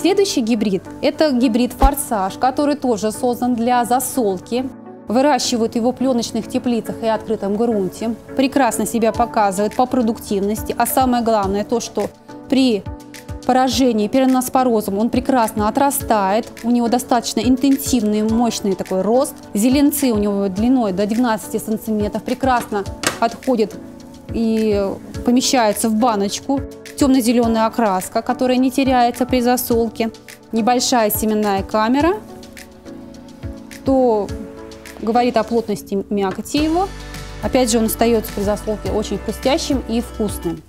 Следующий гибрид – это гибрид «Форсаж», который тоже создан для засолки. Выращивают его в пленочных теплицах и открытом грунте. Прекрасно себя показывает по продуктивности. А самое главное то, что при поражении пероноспорозом он прекрасно отрастает. У него достаточно интенсивный, мощный такой рост. Зеленцы у него длиной до 12 сантиметров. Прекрасно отходят и помещаются в баночку. Темно-зеленая окраска, которая не теряется при засолке. Небольшая семенная камера, то говорит о плотности мякоти его. Опять же, он остается при засолке очень хрустящим и вкусным.